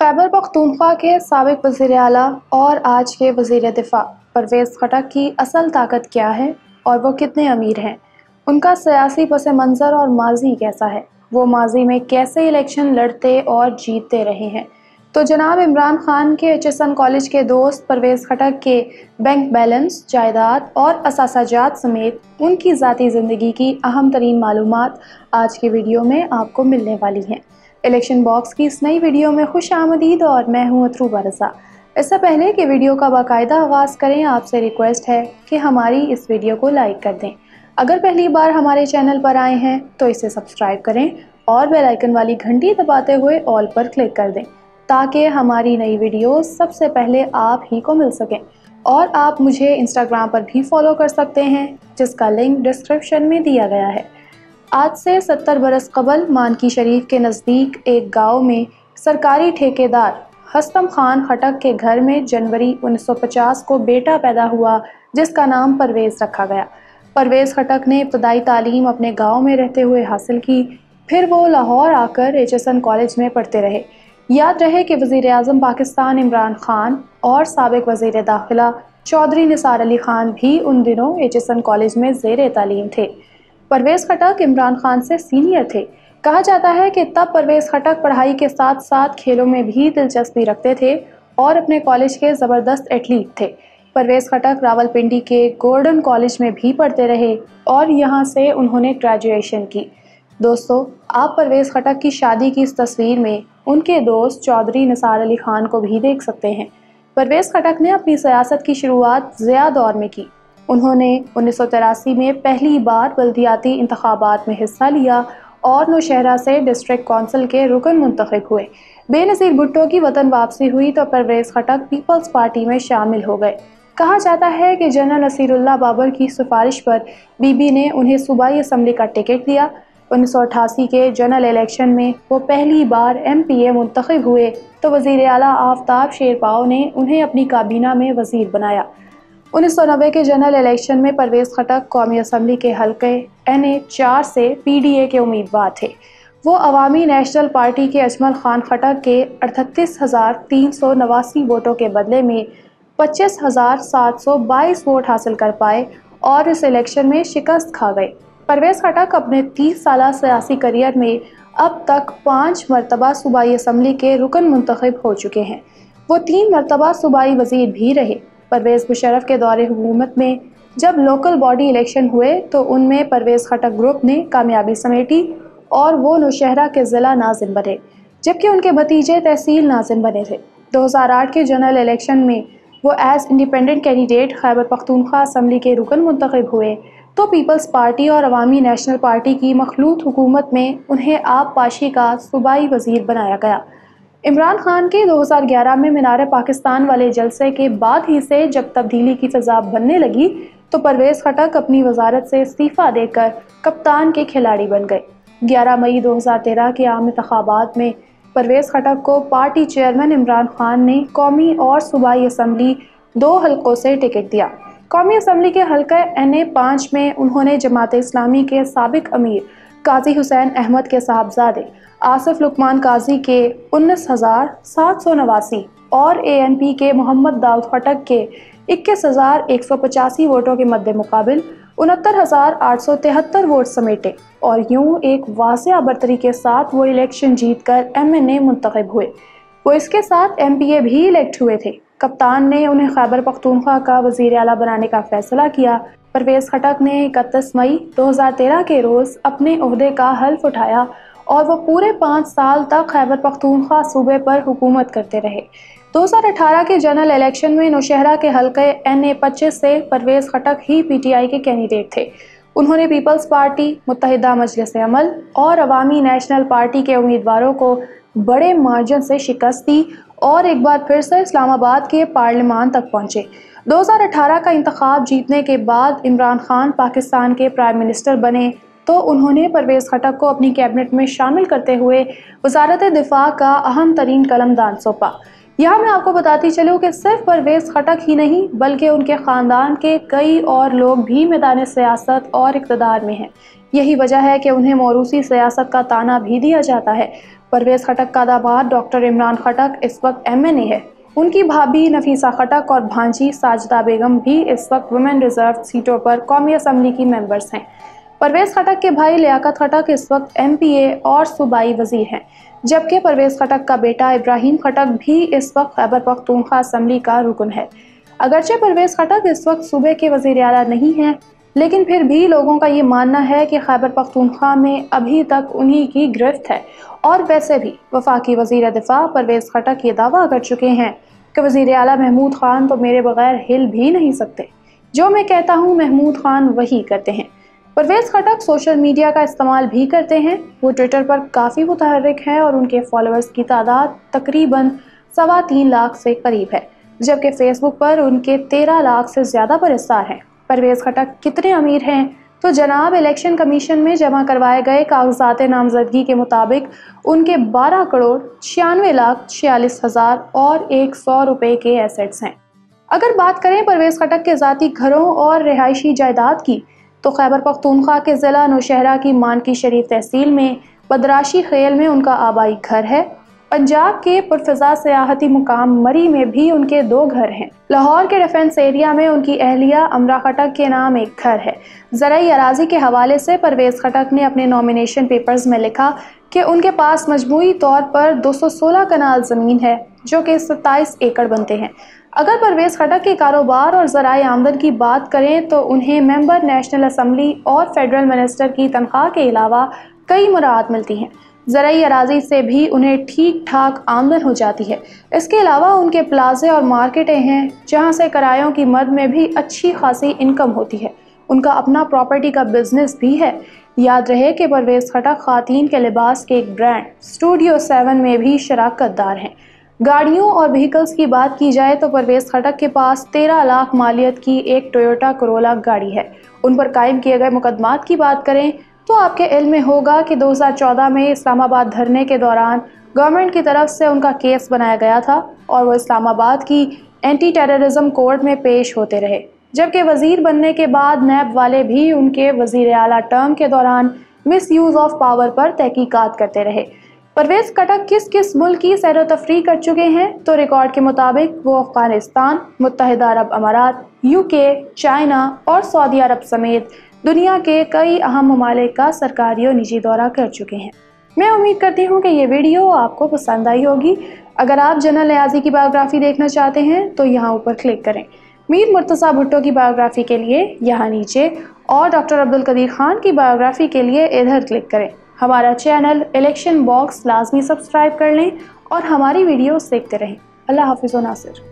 खैबर पख्तूनख्वा के सबक वज़ी अला और आज के वज़ी दिफा, परवेज़ खटक की असल ताकत क्या है और वो कितने अमीर हैं? उनका सियासी पस मंज़र और माजी कैसा है? वो माजी में कैसे इलेक्शन लड़ते और जीतते रहे हैं? तो जनाब इमरान खान के एच एस एन कॉलेज के दोस्त परवेज़ खटक के बैंक बैलेंस, जायदाद और असाजात समेत उनकी ज़ाती ज़िंदगी की अहम तरीन मालूम आज की वीडियो में आपको मिलने वाली हैं। इलेक्शन बॉक्स की इस नई वीडियो में खुश आमदीद और मैं हूँ अथरूबा रजा इससे पहले कि वीडियो का बाकायदा आगाज़ करें, आपसे रिक्वेस्ट है कि हमारी इस वीडियो को लाइक कर दें। अगर पहली बार हमारे चैनल पर आए हैं तो इसे सब्सक्राइब करें और बेल आइकन वाली घंटी दबाते हुए ऑल पर क्लिक कर दें, ताकि हमारी नई वीडियो सबसे पहले आप ही को मिल सकें। और आप मुझे इंस्टाग्राम पर भी फॉलो कर सकते हैं, जिसका लिंक डिस्क्रिप्शन में दिया गया है। आज से सत्तर बरस कबल मानकी शरीफ के नज़दीक एक गाँव में सरकारी ठेकेदार हस्तम खान खटक के घर में जनवरी 1950 को बेटा पैदा हुआ, जिसका नाम परवेज़ रखा गया। परवेज़ खटक ने इब्तदाई तालीम अपने गाँव में रहते हुए हासिल की। फिर वो लाहौर आकर एच एस एन कॉलेज में पढ़ते रहे। याद रहे कि वज़ी अजम पाकिस्तान इमरान खान और सबक वज़ी दाखिला चौधरी निसार अली ख़ान भी उन दिनों एच एस एन कॉलेज में जेर तालीम थे। परवेज़ खटक इमरान खान से सीनियर थे। कहा जाता है कि तब परवेज़ खटक पढ़ाई के साथ साथ खेलों में भी दिलचस्पी रखते थे और अपने कॉलेज के ज़बरदस्त एथलीट थे। परवेज़ खटक रावलपिंडी के गोल्डन कॉलेज में भी पढ़ते रहे और यहाँ से उन्होंने ग्रेजुएशन की। दोस्तों, आप परवेज़ खटक की शादी की इस तस्वीर में उनके दोस्त चौधरी निसार अली ख़ान को भी देख सकते हैं। परवेज़ खटक ने अपनी सियासत की शुरुआत ज़िया दौर में की। उन्होंने उन्नीस सौ तिरासी में पहली बार बल्दियाती इंतबात में हिस्सा लिया और नौशहरा से डिस्ट्रिक्ट कौंसिल के रुकन मुंतखब हुए। बेनज़ीर भुट्टो की वतन वापसी हुई तो परवेज़ खटक पीपल्स पार्टी में शामिल हो गए। कहा जाता है कि जनरल नसीरुल्लाह बाबर की सिफारिश पर बीबी ने उन्हें सूबाई असम्बली का टिकट दिया। उन्नीस सौ अठासी के जनरल इलेक्शन में वो पहली बार एम पी ए मुंतखब हुए तो वज़ी अला आफ्ताब शेरपाओ ने उन्हें अपनी काबीना में वज़ीर बनाया। उन्नीस सौ नब्बे के जनरल इलेक्शन में परवेज़ खटक कौमी असम्बली के हल्के एन ए चार से पी डी ए के उम्मीदवार थे। वो अवामी नेशनल पार्टी के अजमल खान खटक के अड़तीस हज़ार तीन सौ नवासी वोटों के बदले में पच्चीस हज़ार सात सौ बाईस वोट हासिल कर पाए और इस इलेक्शन में शिकस्त खा गए। परवेज़ खटक अपने तीस साल सियासी करियर में अब तक पाँच मरतबा सूबाई असम्बली के रुकन मंतखब हो चुके हैं। वो तीन मरतबा सूबाई वज़ीर भी रहे। परवेज़ मुशरफ के दौरे हुकूमत में, जब लोकल बॉडी इलेक्शन हुए तो उनमें परवेज़ खटक ग्रुप ने कामयाबी समेटी और वो नौशहरा के ज़िला नाजिम बने, जबकि उनके भतीजे तहसील नाजिम बने थे। 2008 के जनरल इलेक्शन में वो as independent candidate Khyber Pakhtunkhwa assembly के रुकन मंतखब हुए तो पीपल्स पार्टी और अवामी नेशनल पार्टी की मखलूत हुकूमत में उन्हें आप पाशी का सूबाई वज़ीर बनाया गया। इमरान खान के 2011 में मीनार पाकिस्तान वाले जलसे के बाद ही से जब तब्दीली की सजा बनने लगी तो परवेज़ खटक अपनी वजारत से इस्तीफ़ा देकर कप्तान के खिलाड़ी बन गए। 11 मई 2013 के आम इंतबात में परवेज़ खटक को पार्टी चेयरमैन इमरान खान ने कौमी और सूबाई असम्बली दो हलकों से टिकट दिया। कौमी असम्बली के हल्का एन ए पाँच में उन्होंने जमात इस्लामी के सबक अमीर काजी हुसैन अहमद के साहबजादे, आसिफ लुकमान काजी के उन्नीस हज़ार सात सौ नवासी और ए एन पी के मोहम्मद दाऊद फटक के इक्कीस हज़ार एक सौ पचासी वोटों के मद्दे मुकाबिल उनहत्तर हज़ार आठ सौ तिहत्तर वोट समेटे और यूँ एक वाजिया बरतरी के साथ वो इलेक्शन जीत कर एम एन ए मुंतखब हुए। वो इसके साथ एम पी ए भी इलेक्ट हुए थे। कप्तान ने उन्हें खैबर पख्तूनख्वा का वज़ीर अला बनाने का फैसला किया। परवेज़ खटक ने इकतीस मई 2013 के रोज़ अपने अहदे का हल्फ उठाया और वो पूरे पाँच साल तक खैबर पख्तूनख्वा सूबे पर हुकूमत करते रहे। 2018 के जनरल इलेक्शन में नौशहरा के हल्के एन ए पच्चीस से परवेज़ खटक ही पी टी आई के कैंडिडेट थे। उन्होंने पीपल्स पार्टी मुतहदा मजलिस अमल और अवामी नेशनल पार्टी के उम्मीदवारों को बड़े मार्जिन से शिकस्त दी और एक बार फिर से इस्लामाबाद के पार्लियामान तक पहुँचे। 2018 का इंतखब जीतने के बाद इमरान खान पाकिस्तान के प्राइम मिनिस्टर बने तो उन्होंने परवेज़ खटक को अपनी कैबिनेट में शामिल करते हुए वजारत दिफा का अहम तरीन कलमदान सौंपा। यहाँ मैं आपको बताती चलूँ कि सिर्फ़ परवेज़ खटक ही नहीं, बल्कि उनके ख़ानदान के कई और लोग भी मैदान सियासत और इकतदार में हैं। यही वजह है कि उन्हें मौरूसी सियासत का ताना भी दिया जाता है। परवेज़ खटक का दामाद डॉक्टर इमरान खटक इस वक्त एम एन ए है। उनकी भाभी नफीसा खटक और भांजी साजदा बेगम भी इस वक्त वुमेन रिज़र्व सीटों पर कौमी असम्बली की मेंबर्स हैं। परवेज़ खटक के भाई लियाकत खटक इस वक्त एम पी ए और सूबाई वज़ीर हैं, जबकि परवेज़ खटक का बेटा इब्राहिम खटक भी इस वक्त खैबर पख्तूनख्वा असम्बली का रुकन है। अगरचे परवेज़ खटक इस वक्त सूबे के वज़ीर अला नहीं हैं लेकिन फिर भी लोगों का ये मानना है कि खैबर पख्तूनख्वा में अभी तक उन्हीं की गिरफ्त है। और वैसे भी वफाकी वज़ीर दिफा परवेज़ खटक ये दावा कर चुके हैं कि वज़ीर अला महमूद खान तो मेरे बगैर हिल भी नहीं सकते। जो मैं कहता हूँ, महमूद खान वही करते हैं। परवेज़ खटक सोशल मीडिया का इस्तेमाल भी करते हैं। वो ट्विटर पर काफ़ी मुतहरक हैं और उनके फॉलोअर्स की तादाद तकरीबन सवा तीन लाख से करीब है, जबकि फेसबुक पर उनके तेरह लाख से ज़्यादा परस्तार हैं। परवेज़ खटक कितने अमीर हैं? तो जनाब, इलेक्शन कमीशन में जमा करवाए गए कागजात नामजदगी के मुताबिक उनके 12 करोड़ छियानवे लाख छियालीस हज़ार और एक सौ रुपये के एसेट्स हैं। अगर बात करें परवेज़ खटक के ज़ाती घरों और रिहायशी जायदाद की तो खैबर पख्तूनख्वा के ज़िला नौशहरा की मानकी शरीफ तहसील में बदराशी खेल में उनका आबाई घर है। पंजाब के पुरफजा सियाहती मुकाम मरी में भी उनके दो घर हैं। लाहौर के डिफेंस एरिया में उनकी अहलिया अमरा खटक के नाम एक घर है। ज़रूरी अराजी के हवाले से परवेज़ खटक ने अपने नॉमिनेशन पेपर्स में लिखा कि उनके पास मजमू तौर पर 216 कनाल ज़मीन है, जो कि सत्ताईस एकड़ बनते हैं। अगर परवेज़ खटक के कारोबार और ज़राए आमदन की बात करें तो उन्हें मेंबर नेशनल असम्बली और फेडरल मिनिस्टर की तनख्वाह के अलावा कई मुराद मिलती हैं। ज़रूरी अराजी से भी उन्हें ठीक ठाक आमदन हो जाती है। इसके अलावा उनके प्लाजे और मार्केटें हैं, जहाँ से किरायों की मद में भी अच्छी खासी इनकम होती है। उनका अपना प्रॉपर्टी का बिज़नेस भी है। याद रहे कि परवेज़ खटक खातन के लिबास के एक ब्रांड, स्टूडियो सेवन में भी शराकत दार हैं। गाड़ियों और व्हीकल्स की बात की जाए तो परवेज़ खटक के पास तेरह लाख मालियत की एक टोयोटा करोला गाड़ी है। उन पर कायम किए गए मुकदमात की बात करें तो आपके इल्म में होगा कि 2014 में इस्लामाबाद धरने के दौरान गवर्नमेंट की तरफ़ से उनका केस बनाया गया था और वो इस्लामाबाद की एंटी टेररिज्म कोर्ट में पेश होते रहे। जबकि वज़ीर बनने के बाद नैब वाले भी उनके वज़ीर अला टर्म के दौरान मिस यूज़ ऑफ़ पावर पर तहकीकात करते रहे। परवेज़ कटक किस किस मुल्क की सैर तफरी कर चुके हैं? तो रिकॉर्ड के मुताबिक वो अफ़गानिस्तान मुतहदा अरब अमारात यूके चाइना और सऊदी अरब समेत दुनिया के कई अहम ममालिक का सरकारी और निजी दौरा कर चुके हैं। मैं उम्मीद करती हूँ कि ये वीडियो आपको पसंद आई होगी। अगर आप जनरल न्याजी की बायोग्राफी देखना चाहते हैं तो यहाँ ऊपर क्लिक करें। मीर मुर्तज़ा भुट्टो की बायोग्राफी के लिए यहाँ नीचे और डॉक्टर अब्दुल कदीर खान की बायोग्राफी के लिए इधर क्लिक करें। हमारा चैनल इलेक्शन बॉक्स लाजमी सब्सक्राइब कर लें और हमारी वीडियोस देखते रहें। अल्लाह हाफिज़ नासिर।